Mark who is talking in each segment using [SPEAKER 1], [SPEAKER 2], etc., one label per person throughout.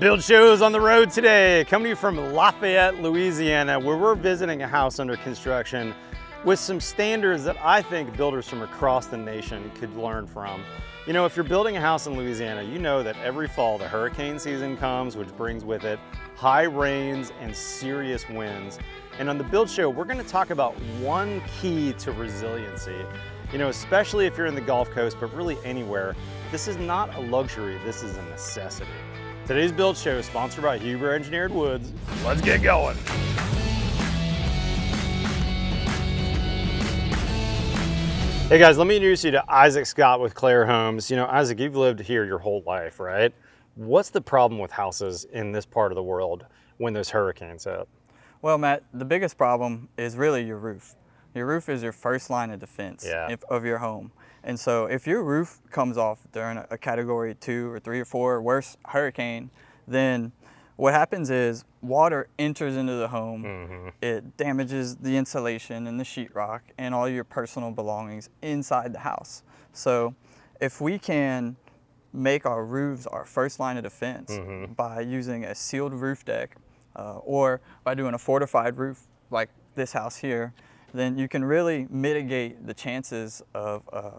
[SPEAKER 1] Build shows on the road today, coming to you from Lafayette, Louisiana, where we're visiting a house under construction with some standards that I think builders from across the nation could learn from. You know, if you're building a house in Louisiana, you know that every fall the hurricane season comes, which brings with it high rains and serious winds. And on the Build Show, we're gonna talk about one key to resiliency. You know, especially if you're in the Gulf Coast, but really anywhere, this is not a luxury, this is a necessity. Today's Build Show is sponsored by Huber Engineered Woods. Let's get going. Hey guys, let me introduce you to Isaac Scott with Clare Homes. You know, Isaac, you've lived here your whole life, right? What's the problem with houses in this part of the world when there's hurricanes hit?
[SPEAKER 2] Well, Matt, the biggest problem is really your roof. Your roof is your first line of defense
[SPEAKER 1] Yeah.
[SPEAKER 2] if, of your home. And so if your roof comes off during a, category two or three or four or worse hurricane, then what happens is water enters into the home.
[SPEAKER 1] Mm-hmm.
[SPEAKER 2] It damages the insulation and the sheetrock and all your personal belongings inside the house. So if we can make our roofs our first line of defense
[SPEAKER 1] Mm-hmm.
[SPEAKER 2] by using a sealed roof deck uh, or by doing a fortified roof like this house here, then you can really mitigate the chances of uh,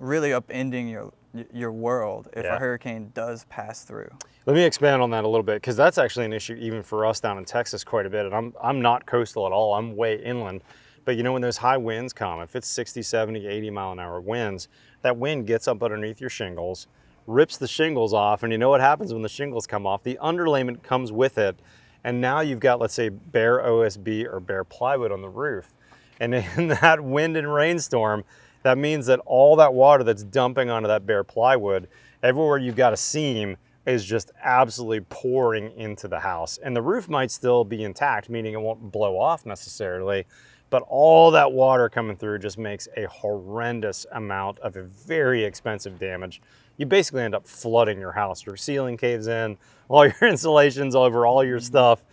[SPEAKER 2] really upending your your world if
[SPEAKER 1] Yeah.
[SPEAKER 2] a hurricane does pass through.
[SPEAKER 1] Let me expand on that a little bit because that's actually an issue even for us down in Texas quite a bit. And I'm, I'm not coastal at all, I'm way inland. But you know, when those high winds come, if it's 60, 70, 80 mile an hour winds, that wind gets up underneath your shingles, rips the shingles off. And you know what happens when the shingles come off? The underlayment comes with it. And now you've got, let's say, bare OSB or bare plywood on the roof. And in that wind and rainstorm, that means that all that water that's dumping onto that bare plywood, everywhere you've got a seam, is just absolutely pouring into the house. And the roof might still be intact, meaning it won't blow off necessarily, but all that water coming through just makes a horrendous amount of very expensive damage. You basically end up flooding your house. Your ceiling caves in, all your insulation's over all your stuff,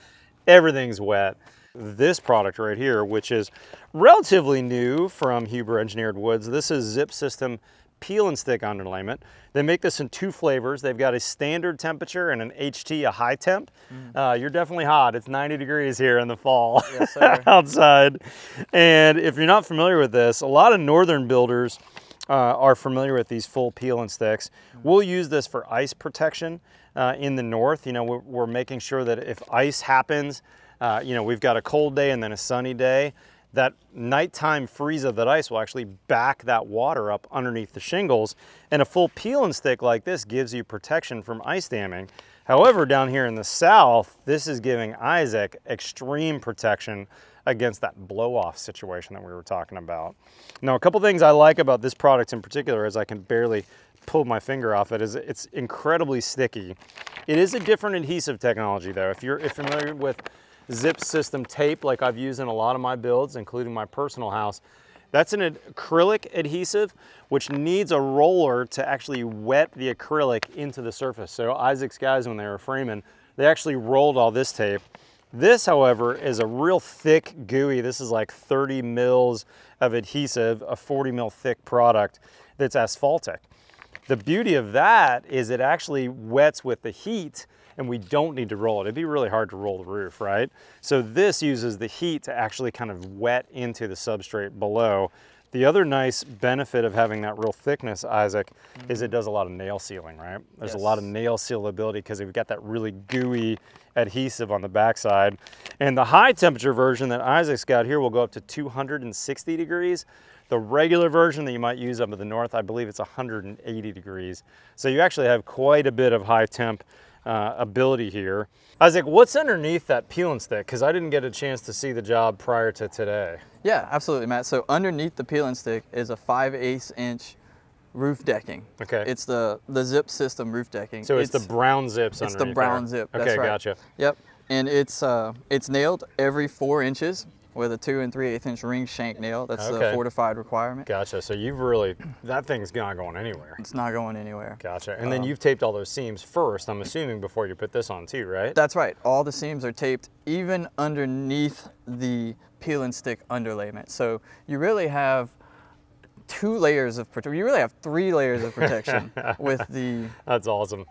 [SPEAKER 1] everything's wet. This product right here, which is relatively new from Huber Engineered Woods, this is Zip System peel and stick underlayment. They make this in two flavors. They've got a standard temperature and an HT, a high temp. Uh, you're definitely hot. It's 90 degrees here in the fall
[SPEAKER 2] Yes, sir.
[SPEAKER 1] outside. And if you're not familiar with this, a lot of northern builders uh, are familiar with these full peel and sticks. We'll use this for ice protection uh, in the north. You know, we're, we're making sure that if ice happens, uh, you know, we've got a cold day and then a sunny day, that nighttime freeze of that ice will actually back that water up underneath the shingles. And a full peel and stick like this gives you protection from ice damming. However, down here in the south, this is giving Isaac extreme protection against that blow off situation that we were talking about. Now, a couple things I like about this product in particular is I can barely pull my finger off it is it's incredibly sticky. It is a different adhesive technology though. If you're if familiar with zip system tape like I've used in a lot of my builds, including my personal house, that's an acrylic adhesive, which needs a roller to actually wet the acrylic into the surface. So Isaac's guys, when they were framing, they actually rolled all this tape. This, however, is a real thick, gooey, this is like 30 mils of adhesive, a 40 mil thick product that's asphaltic. The beauty of that is it actually wets with the heat and we don't need to roll it. It'd be really hard to roll the roof, right? So this uses the heat to actually kind of wet into the substrate below. The other nice benefit of having that real thickness, Isaac, is it mm-hmm. does a lot of nail sealing, right? There's a lot of
[SPEAKER 2] Yes.
[SPEAKER 1] nail sealability because we've got that really gooey adhesive on the backside. And the high temperature version that Isaac's got here will go up to 260 degrees. The regular version that you might use up in the north, I believe it's 180 degrees. So you actually have quite a bit of high temp uh, ability here. Isaac, what's underneath that peel and stick? Because I didn't get a chance to see the job prior to today.
[SPEAKER 2] Yeah, absolutely, Matt. So underneath the peel and stick is a 5 8 inch roof decking.
[SPEAKER 1] Okay.
[SPEAKER 2] It's the the zip system roof decking.
[SPEAKER 1] So it's, the brown zips
[SPEAKER 2] It's the brown
[SPEAKER 1] there.
[SPEAKER 2] zip.
[SPEAKER 1] Okay,
[SPEAKER 2] That's right.
[SPEAKER 1] gotcha.
[SPEAKER 2] Yep. And it's uh, it's nailed every four inches with a two and three eighth inch ring shank nail. That's
[SPEAKER 1] Okay.
[SPEAKER 2] the fortified requirement.
[SPEAKER 1] Gotcha. So you've really, that thing's not going anywhere.
[SPEAKER 2] It's not going anywhere.
[SPEAKER 1] Gotcha. And then
[SPEAKER 2] Um,
[SPEAKER 1] you've taped all those seams first, I'm assuming, before you put this on too, right?
[SPEAKER 2] That's right. All the seams are taped even underneath the peel and stick underlayment. So you really have two layers of protection. You really have three layers of protection with the
[SPEAKER 1] That's awesome.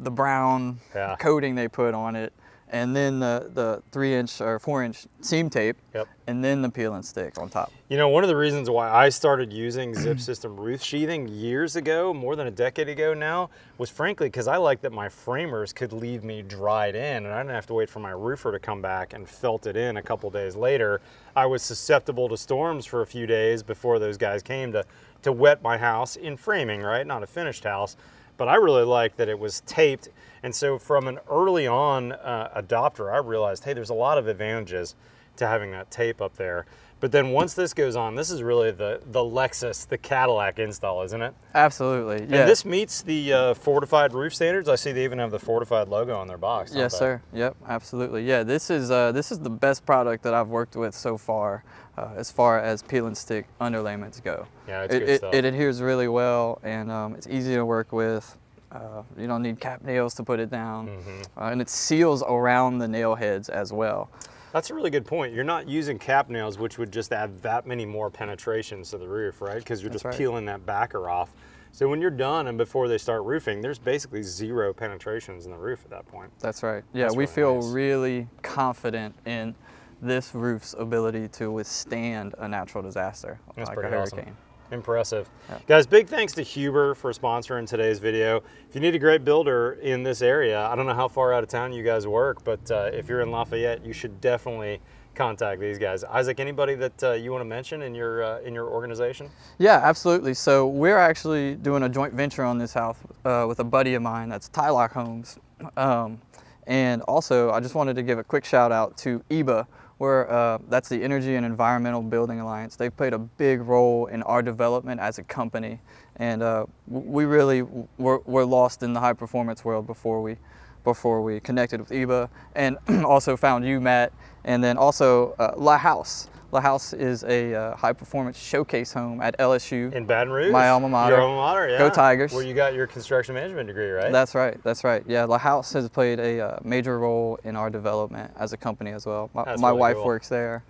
[SPEAKER 2] the brown
[SPEAKER 1] Yeah.
[SPEAKER 2] coating they put on it, and then the, the three inch or four inch seam tape,
[SPEAKER 1] Yep.
[SPEAKER 2] and then the peel and stick on top.
[SPEAKER 1] You know, one of the reasons why I started using Zip System roof sheathing years ago, more than a decade ago now, was frankly because I liked that my framers could leave me dried in and I didn't have to wait for my roofer to come back and felt it in a couple days later. I was susceptible to storms for a few days before those guys came to, to wet my house in framing, right? Not a finished house. But I really like that it was taped. And so from an early on uh, adopter, I realized, hey, there's a lot of advantages to having that tape up there. But then once this goes on, this is really the, the Lexus, the Cadillac install, isn't it?
[SPEAKER 2] Absolutely. Yeah.
[SPEAKER 1] And this meets the uh, fortified roof standards. I see they even have the fortified logo on their box.
[SPEAKER 2] Yes,
[SPEAKER 1] they?
[SPEAKER 2] sir. Yep, absolutely. Yeah, this is uh, this is the best product that I've worked with so far, uh, as far as peel and stick underlayments go.
[SPEAKER 1] Yeah, it's
[SPEAKER 2] it,
[SPEAKER 1] good
[SPEAKER 2] it,
[SPEAKER 1] stuff.
[SPEAKER 2] it adheres really well, and um, it's easy to work with. Uh, you don't need cap nails to put it down,
[SPEAKER 1] Mm-hmm.
[SPEAKER 2] uh, and it seals around the nail heads as well.
[SPEAKER 1] That's a really good point. You're not using cap nails, which would just add that many more penetrations to the roof, right? Because you're
[SPEAKER 2] That's
[SPEAKER 1] just
[SPEAKER 2] right.
[SPEAKER 1] peeling that backer off. So when you're done and before they start roofing, there's basically zero penetrations in the roof at that point.
[SPEAKER 2] That's right. Yeah,
[SPEAKER 1] That's
[SPEAKER 2] we
[SPEAKER 1] really
[SPEAKER 2] feel
[SPEAKER 1] nice.
[SPEAKER 2] really confident in this roof's ability to withstand a natural disaster
[SPEAKER 1] That's
[SPEAKER 2] like a
[SPEAKER 1] hurricane. awesome. Impressive. Guys, big thanks to Huber for sponsoring today's video. If you need a great builder in this area, I don't know how far out of town you guys work, but uh, if you're in Lafayette, you should definitely contact these guys. Isaac, anybody that uh, you want to mention in your uh, in your organization?
[SPEAKER 2] Yeah, absolutely. So we're actually doing a joint venture on this house uh, with a buddy of mine. That's Tylock Homes. Um, and also, I just wanted to give a quick shout out to EEBA, where uh, that's the Energy and Environmental Building Alliance. They've played a big role in our development as a company, and uh, we really were, were lost in the high performance world before we before we connected with EEBA, and also found you, Matt, and then also uh, LaHouse. La House is a uh, high performance showcase home at LSU.
[SPEAKER 1] In Baton Rouge?
[SPEAKER 2] My alma mater.
[SPEAKER 1] Your alma mater, yeah.
[SPEAKER 2] Go Tigers.
[SPEAKER 1] Where you got your construction management degree, right?
[SPEAKER 2] That's right. That's right. Yeah, LaHouse has played a uh, major role in our development as a company as well. My, my
[SPEAKER 1] really
[SPEAKER 2] wife
[SPEAKER 1] cool.
[SPEAKER 2] works there,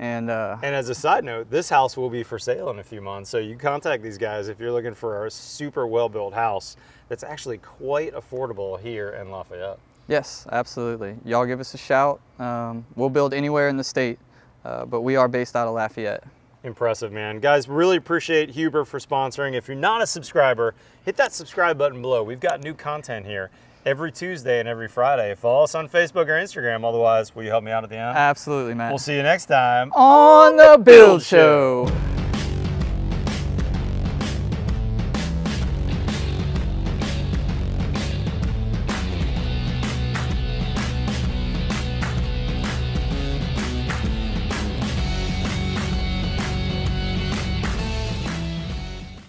[SPEAKER 2] and uh,
[SPEAKER 1] And as a side note, this house will be for sale in a few months. So you contact these guys if you're looking for a super well built house that's actually quite affordable here in Lafayette.
[SPEAKER 2] yes, absolutely. Y'all give us a shout. Um, we'll build anywhere in the state, uh, but we are based out of Lafayette.
[SPEAKER 1] Impressive, man. Guys, really appreciate Huber for sponsoring. If you're not a subscriber, hit that subscribe button below. We've got new content here every Tuesday and every Friday. Follow us on Facebook or Instagram. Otherwise, will you help me out at the end?
[SPEAKER 2] Absolutely, man.
[SPEAKER 1] We'll see you next time.
[SPEAKER 2] on the Build Show.